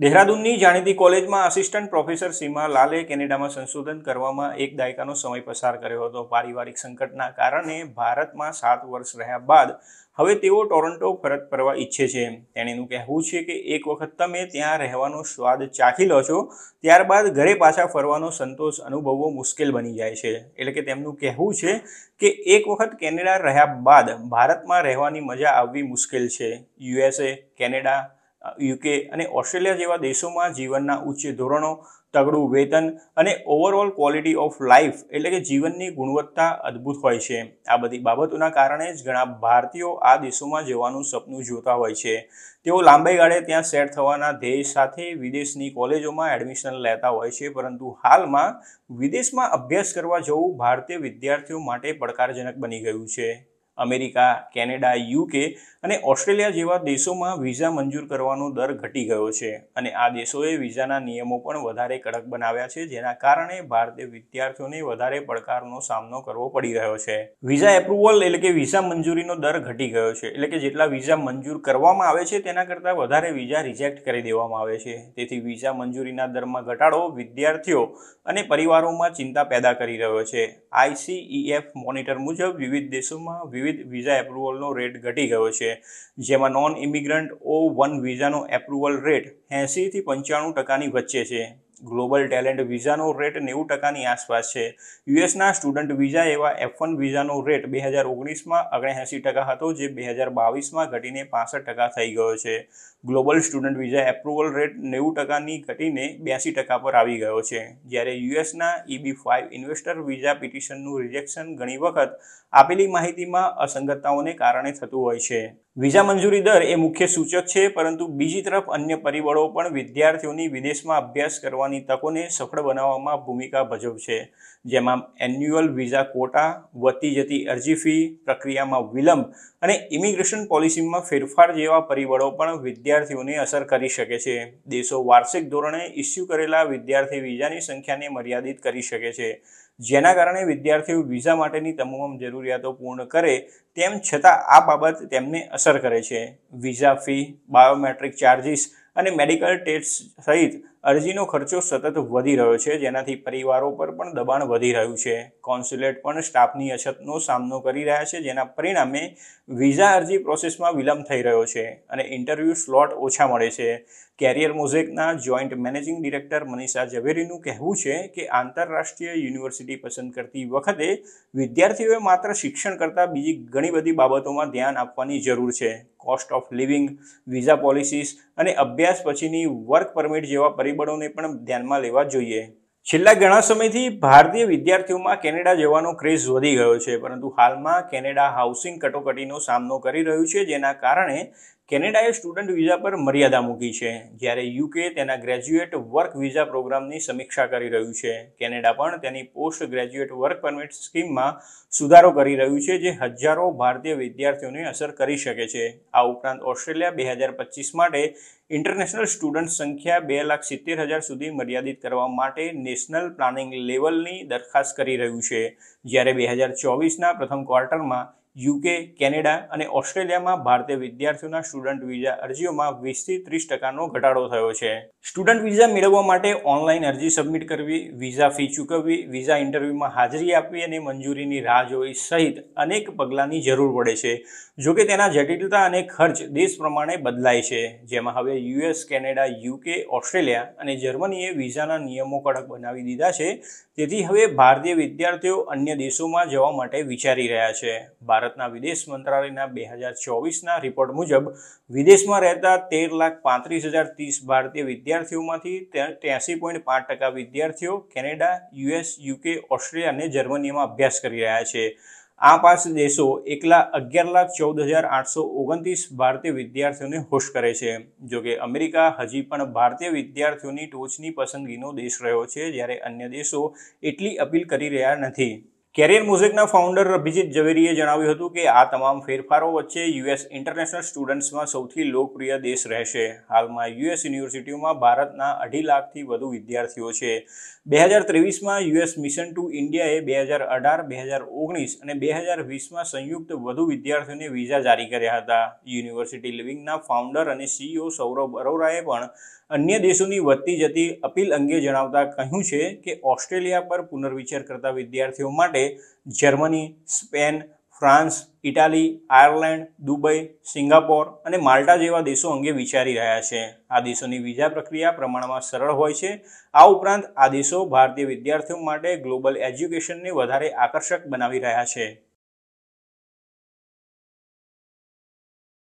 દેહરાદૂનની જાણીતી કોલેજમાં assistant professor સીમા લાલે કેનેડામાં સંશોધન કરવામાં એક દાયકાનો સમય પસાર કર્યો હતો. પારિવારિક સંકટના કારણે ભારતમાં સાત વર્ષ રહ્યા બાદ હવે તેઓ ટોરન્ટો પરત ફરવા ઈચ્છે છે. તેણીનું કહેવું છે કે એક વખત તમે ત્યાં રહેવાનો સ્વાદ ચાખી લો છો, ત્યારબાદ ઘરે પાછા ફરવાનો સંતોષ અનુભવવો મુશ્કેલ બની જાય છે. એટલે કે તેમનું કહેવું છે કે એક વખત કેનેડા રહ્યા બાદ ભારતમાં રહેવાની મજા આવવી મુશ્કેલ છે. યુએસએ કેનેડા યુકે અને ઓસ્ટ્રેલિયા જેવા દેશોમાં જીવનના ઉચ્ચ ધોરણો, તગડું વેતન અને ઓવરઓલ ક્વોલિટી ઓફ લાઈફ એટલે કે જીવનની ગુણવત્તા અદ્ભુત હોય છે. આ બધી બાબતોના કારણે જ ઘણા ભારતીયો આ દેશોમાં જવાનું સપનું જોતા હોય છે. તેઓ લાંબા ગાળે ત્યાં સેટ થવાના ધ્યેય સાથે વિદેશની કોલેજોમાં એડમિશન લેતા હોય છે, પરંતુ હાલમાં વિદેશમાં અભ્યાસ કરવા જવું ભારતીય વિદ્યાર્થીઓ માટે પડકારજનક બની ગયું છે. અમેરિકા, કેનેડા, યુકે અને ઓસ્ટ્રેલિયા જેવા દેશોમાં વિઝા મંજૂર કરવાનો દર ઘટી ગયો છે. અને આ દેશોએ વિઝાના નિયમો પણ વધારે કડક બનાવ્યા છે, જેના કારણે ભારતીય વિદ્યાર્થીઓને વધારે પડકારનો સામનો કરવો પડી રહ્યો છે. વિઝા એપ્રુવલ એટલે કે વિઝા મંજૂરીનો દર ઘટી ગયો છે. એટલે કે જેટલા વિઝા મંજૂર કરવામાં આવે છે, તેના કરતાં વધારે વિઝા રિજેક્ટ કરી દેવામાં આવે છે. તેથી વિઝા મંજૂરીના દરમાં ઘટાડો વિદ્યાર્થીઓ અને પરિવારોમાં ચિંતા પેદા કરી રહ્યો છે. આઈસીઈએફ મોનિટર મુજબ વિવિધ દેશોમાં વિવિધ વિઝા એપ્રુવલનો રેટ ઘટી ગયો છે. જેમાં નોન ઇમિગ્રન્ટ ઓ વન વિઝાનો એપ્રુવલ રેટ એંસીથી પંચાણું ટકાની વચ્ચે છે. ગ્લોબલ ટેલેન્ટ વિઝાનો રેટ નેવું ટકાની આસપાસ છે. યુએસના સ્ટુડન્ટ વિઝા એવા એફ વન વિઝાનો રેટ બે હજાર ઓગણીસમાં ઓગણએંસી ટકા હતો, જે બે હજાર બાવીસમાં ઘટીને પાસઠ ટકા થઈ ગયો છે. Global student visa approval rate નેવું ટકાની ઘટીને બ્યાસી ટકા પર આવી ગયો છે. જ્યારે યુએસના ઈબી ફાઇવ ઇન્વેસ્ટર વિઝા પિટિશનનું રિજેક્શન ઘણી વખત આપેલી માહિતીમાં અસંગતતાઓને કારણે થતું હોય છે. વિઝા મંજૂરી દર એ મુખ્ય સૂચક છે, પરંતુ બીજી તરફ અન્ય પરિબળો પણ વિદ્યાર્થીઓની વિદેશમાં અભ્યાસ કરવાની તકોને સફળ બનાવવામાં ભૂમિકા ભજવશે જેમાં એન્યુઅલ વિઝા કોટા વધતી જતી અરજી ફી, પ્રક્રિયામાં વિલંબ અને ઇમિગ્રેશન પોલિસીમાં ફેરફાર જેવા પરિબળો પણ વિદ્યાર્થીઓને અસર કરી શકે છે. દેશો વાર્ષિક ધોરણે ઇસ્યુ કરેલા વિદ્યાર્થી વિઝાની સંખ્યાને મર્યાદિત કરી શકે છે. જેના કારણે વિદ્યાર્થીઓ વિઝા માટેની તમામ જરૂરિયાતો પૂર્ણ કરે, તેમ છતાં આ બાબત તેમને અસર કરે છે. વિઝા ફી, બાયોમેટ્રિક ચાર્જિસ અને મેડિકલ ટેસ્ટ સહિત અરજીનો ખર્ચો સતત વધી રહ્યો છે, જેનાથી પરિવારો પર પણ દબાણ વધી રહ્યું છે. કોન્સ્યુલેટ પણ સ્ટાફની અછતનો સામનો કરી રહ્યા છે, જેના પરિણામે વિઝા અરજી પ્રોસેસમાં વિલંબ થઈ રહ્યો છે અને ઇન્ટરવ્યૂ સ્લોટ ઓછા મળે છે. કેરિયર મોઝેકના જોઈન્ટ મેનેજિંગ ડિરેક્ટર મનીષા ઝવેરીનું કહેવું છે કે આંતરરાષ્ટ્રીય યુનિવર્સિટી પસંદ કરતી વખતે વિદ્યાર્થીઓએ માત્ર શિક્ષણ કરતાં બીજી ઘણી બધી બાબતોમાં ધ્યાન આપવાની જરૂર છે. Cost of living, visa policies અને અભ્યાસ પછીની વર્ક પરમિટ જેવા પરિબળોને પણ ધ્યાનમાં લેવા જોઈએ. છેલ્લા ઘણા સમયથી ભારતીય વિદ્યાર્થીઓમાં કેનેડા જવાનો ક્રેઝ વધી ગયો છે, પરંતુ હાલમાં કેનેડા હાઉસિંગ કટોકટીનો સામનો કરી રહ્યું છે, જેના કારણે કેનેડાએ સ્ટુડન્ટ વિઝા પર મર્યાદા મૂકી છે. જ્યારે યુકે તેના ગ્રેજ્યુએટ વર્ક વિઝા પ્રોગ્રામની સમીક્ષા કરી રહ્યું છે. કેનેડા પણ તેની પોસ્ટ ગ્રેજ્યુએટ વર્ક પરમિટ સ્કીમમાં સુધારો કરી રહ્યું છે, જે હજારો ભારતીય વિદ્યાર્થીઓને અસર કરી શકે છે. આ ઉપરાંત ઓસ્ટ્રેલિયા બે હજાર પચીસ માટે ઇન્ટરનેશનલ સ્ટુડન્ટ સંખ્યા બે લાખ સિત્તેર હજાર સુધી મર્યાદિત કરવા માટે નેશનલ પ્લાનિંગ લેવલની દરખાસ્ત કરી રહ્યું છે. જ્યારે બે હજાર ચોવીસના પ્રથમ ક્વાર્ટરમાં યુકે, કેનેડા અને ઓસ્ટ્રેલિયામાં ભારતીય વિદ્યાર્થીઓના સ્ટુડન્ટ વિઝા અરજીઓમાં વીસથી ત્રીસ ટકાનો ઘટાડો થયો છે. સ્ટુડન્ટ વિઝા મેળવવા માટે ઓનલાઈન અરજી સબમિટ કરવી, વિઝા ફી ચૂકવવી, વિઝા ઇન્ટરવ્યૂમાં હાજરી આપવી અને મંજૂરીની રાહ જોવી સહિત અનેક પગલાંની જરૂર પડે છે જોકે તેના જટિલતા અને ખર્ચ દેશ પ્રમાણે બદલાય છે. જેમાં હવે યુએસ, કેનેડા, યુકે, ઓસ્ટ્રેલિયા અને જર્મનીએ વિઝાના નિયમો કડક બનાવી દીધા છે. તેથી હવે ભારતીય વિદ્યાર્થીઓ અન્ય દેશોમાં જવા માટે વિચારી રહ્યા છે. ભારતના વિદેશ મંત્રાલયના બે હજાર ચોવીસના રિપોર્ટ મુજબ વિદેશમાં રહેતા તેર લાખ પાંત્રીસ હજાર ત્રીસ ભારતીય વિદ્યાર્થીઓમાંથી ત્યાંસી પોઈન્ટ પાંચ ટકા વિદ્યાર્થીઓ કેનેડા, યુએસ, યુકે, ઓસ્ટ્રેલિયા અને જર્મનીમાં અભ્યાસ કરી રહ્યા છે. આ પાંચ દેશો એકલા અગિયાર લાખ ચૌદ હજાર આઠસો ઓગણત્રીસ ભારતીય વિદ્યાર્થીઓને હોસ્ટ કરે છે. જોકે અમેરિકા હજી પણ ભારતીય વિદ્યાર્થીઓની ટોચની પસંદગીનો દેશ રહ્યો છે, જ્યારે અન્ય દેશો એટલી અપીલ કરી રહ્યા નથી. કેરિયર મ્યુઝિકના ફાઉન્ડર અભિજીત ઝવેરીએ જણાવ્યું હતું કે આ તમામ ફેરફારો વચ્ચે યુએસ ઇન્ટરનેશનલ સ્ટુડન્ટ્સમાં સૌથી લોકપ્રિય દેશ રહેશે. હાલમાં યુએસ યુનિવર્સિટીઓમાં ભારતના અઢી લાખથી વધુ વિદ્યાર્થીઓ છે. બે હજાર ત્રેવીસમાં યુએસ મિશન ટુ ઇન્ડિયાએ બે હજાર અઢાર, બે હજાર ઓગણીસ અને બે હજાર વીસમાં સંયુક્ત વધુ વિદ્યાર્થીઓને વિઝા જારી કર્યા હતા. યુનિવર્સિટી લિવિંગના ફાઉન્ડર અને સીઈઓ સૌરભ અરોરાએ પણ અન્ય દેશોની વધતી જતી અપીલ અંગે જણાવતા કહ્યું છે કે ઓસ્ટ્રેલિયા પર પુનર્વિચાર કરતા વિદ્યાર્થીઓ માટે Germany, Spain, France, Italy, Ireland, Dubai, Singapore અને માલ્ટા જેવા દેશો અંગે વિચારી રહ્યા છે. આ દેશોની વિઝા પ્રક્રિયા પ્રમાણમાં સરળ હોય છે. આ ઉપરાંત આ દેશો ભારતીય વિદ્યાર્થીઓ માટે ગ્લોબલ એજ્યુકેશનને વધારે આકર્ષક બનાવી રહ્યા છે.